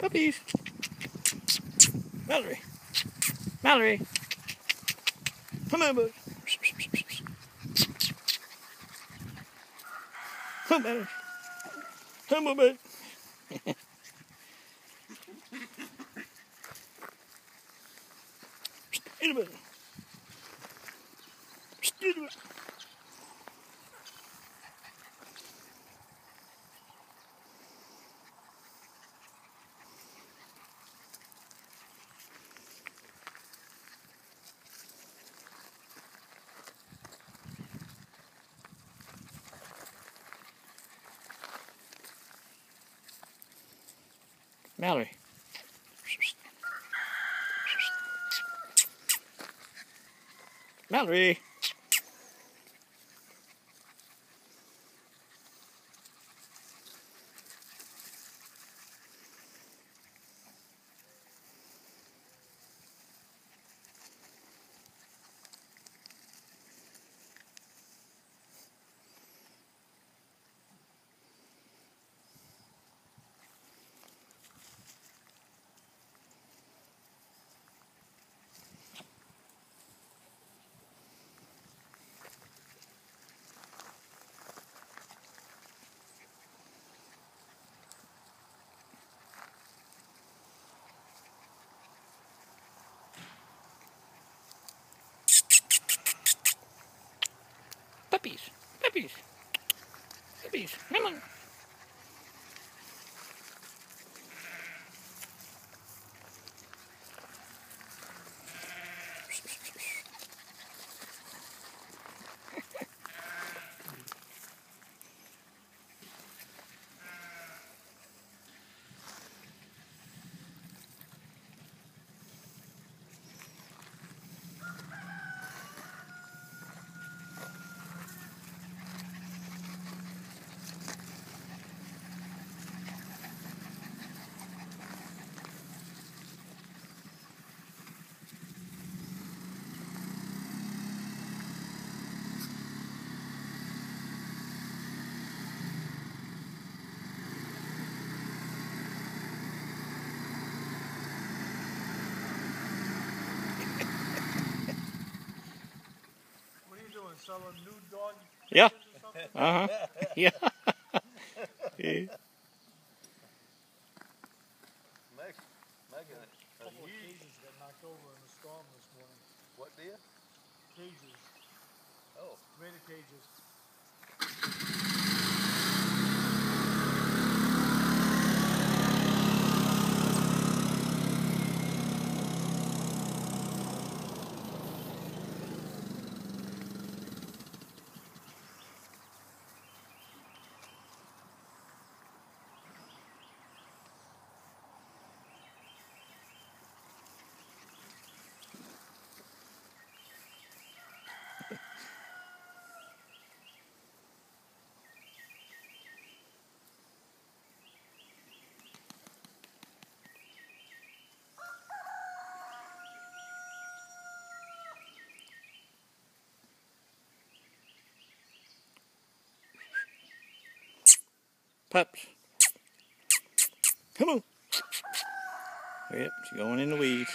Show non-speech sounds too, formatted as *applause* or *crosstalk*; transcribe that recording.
Puppies. Mallory. Mallory. Come on, bud. Come on. Come on, bud. In a minute. In a minute. Mallory. Mallory. Puppies. Puppies. Puppies. Come on. Yeah. pictures or something? Uh huh. *laughs* Yeah. yeah. Meg, Megan, A couple of cages got knocked over in the storm this morning. what did? Cages, Oh, tomato cages. Pups. Come on. Yep, she's going in the weeds.